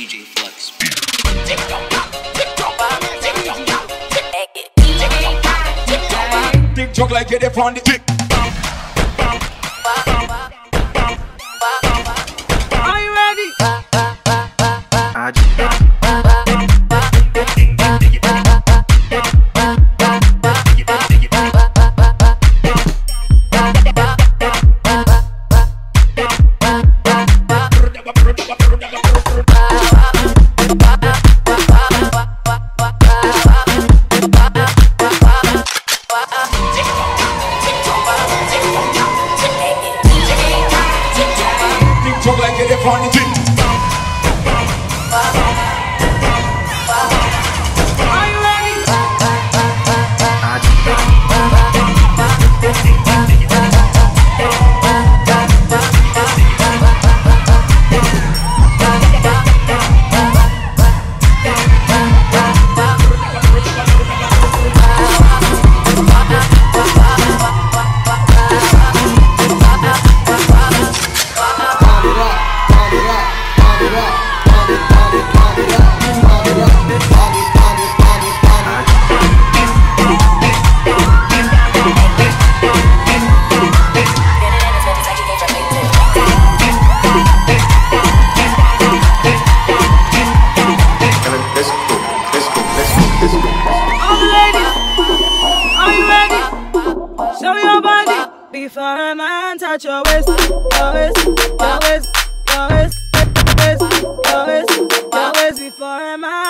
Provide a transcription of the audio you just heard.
DJ Flex. Tick like the tick. Are you ready? Tick tock like you're on the your body before a man touch your waist, your waist, your waist, your waist, waist, your waist, your waist before a man.